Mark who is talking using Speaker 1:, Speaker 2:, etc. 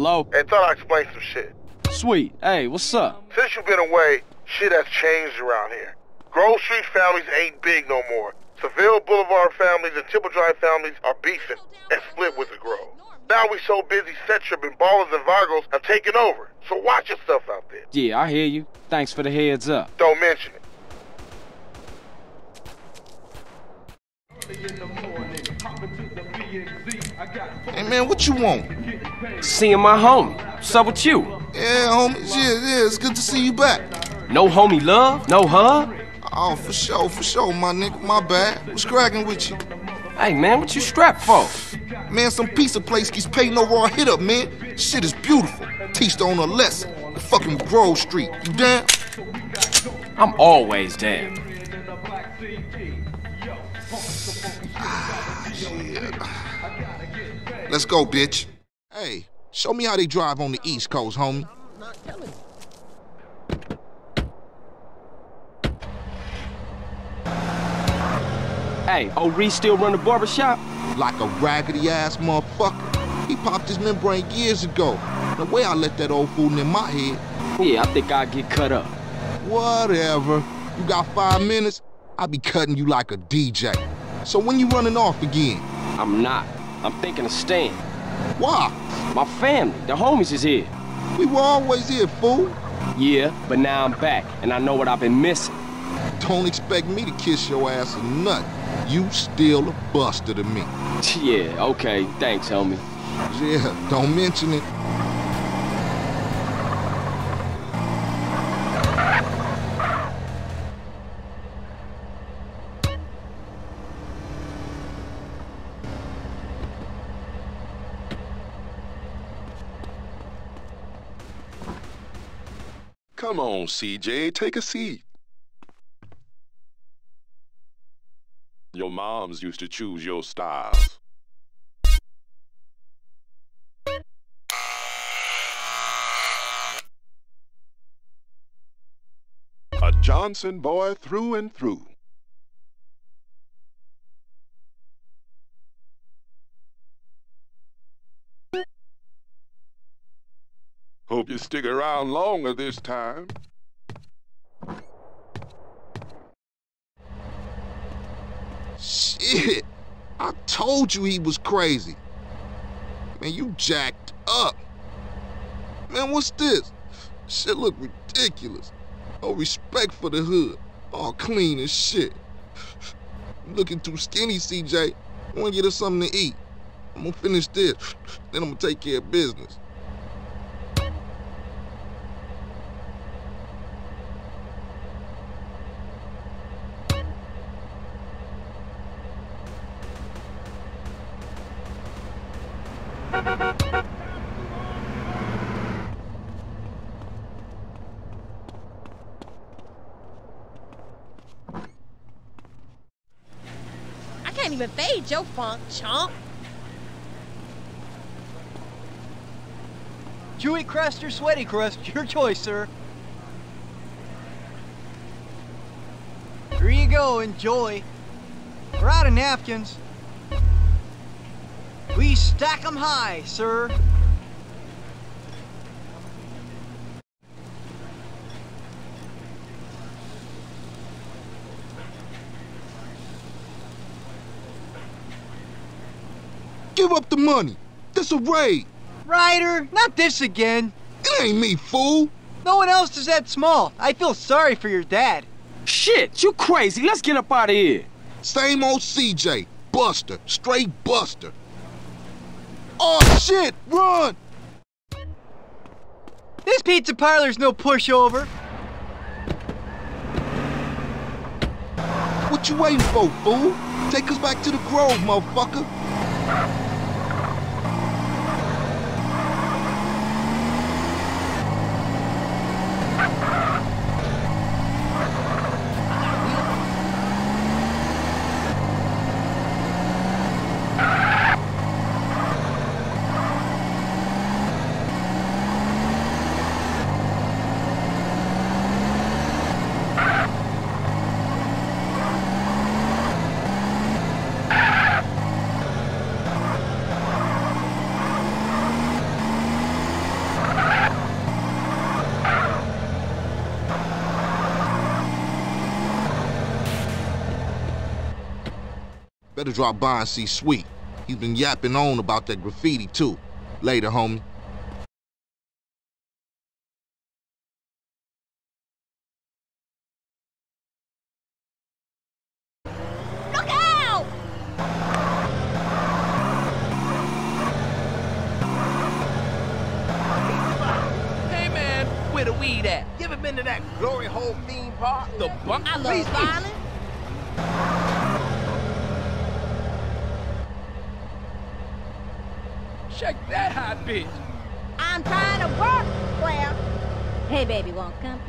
Speaker 1: Hello?
Speaker 2: Hey, thought I'd explain some shit.
Speaker 1: Sweet. Hey, what's up?
Speaker 2: Since you've been away, shit has changed around here. Grove Street families ain't big no more. Seville Boulevard families and Temple Drive families are beefing and split with the Grove. Now we so busy, set tripping Ballas and Vagos have taken over. So watch yourself out there.
Speaker 1: Yeah, I hear you. Thanks for the heads up.
Speaker 2: Don't mention it.
Speaker 3: Hey man, what you want?
Speaker 1: Seeing my homie. What's up with you?
Speaker 3: Yeah, homie. Yeah, yeah, it's good to see you back.
Speaker 1: No homie love? No hug?
Speaker 3: Oh, for sure, for sure, my nigga. My bad. What's cracking with you?
Speaker 1: Hey, man, what you strapped for?
Speaker 3: Man, some pizza place keeps paying no raw hit up, man. Shit is beautiful. Teach the owner a lesson. The fucking Grove Street. You down?
Speaker 1: I'm always down.
Speaker 3: Ah, Let's go, bitch. Hey, show me how they drive on the East Coast, homie.
Speaker 1: Hey, old Reece still run the barbershop?
Speaker 3: Like a raggedy ass motherfucker. He popped his membrane years ago. The way I let that old fool in my head.
Speaker 1: Yeah, I think I'll get cut up.
Speaker 3: Whatever. You got five minutes? I'll be cutting you like a DJ. So when you running off again?
Speaker 1: I'm not. I'm thinking of staying.
Speaker 3: Why?
Speaker 1: My family, the homies is here.
Speaker 3: We were always here, fool.
Speaker 1: Yeah, but now I'm back, and I know what I've been missing.
Speaker 3: Don't expect me to kiss your ass or nothing. You still a buster to me.
Speaker 1: Yeah, okay. Thanks, homie.
Speaker 3: Yeah, don't mention it.
Speaker 4: Come on, CJ, take a seat. Your moms used to choose your styles. A Johnson boy through and through. Hope you stick around longer this time.
Speaker 3: Shit. I told you he was crazy. Man, you jacked up. Man, what's this? Shit look ridiculous. No respect for the hood. All clean as shit. Looking too skinny, CJ. I wanna get us something to eat. I'm gonna finish this, then I'm gonna take care of business.
Speaker 5: I can't even fade your funk, chump.
Speaker 6: Chewy crust or sweaty crust, your choice, sir. Here you go, enjoy. We're out of napkins. We stack 'em high, sir.
Speaker 3: Give up the money. This a raid.
Speaker 6: Ryder, not this again.
Speaker 3: It ain't me, fool.
Speaker 6: No one else is that small. I feel sorry for your dad.
Speaker 1: Shit, you crazy. Let's get up out of here.
Speaker 3: Same old CJ. Buster. Straight Buster. Oh, shit. Run.
Speaker 6: This pizza parlor's no pushover.
Speaker 3: What you waiting for, fool? Take us back to the Grove, motherfucker. Better drop by and see Sweet. He's been yapping on about that graffiti, too. Later, homie.
Speaker 5: Look out!
Speaker 7: Hey man, where the weed at? You ever been to that glory hole theme park? The bunk?
Speaker 5: I love
Speaker 7: Please, please.
Speaker 5: violence.
Speaker 7: Check that bitch.
Speaker 5: I'm trying to work, Claire. Hey, baby, won't come?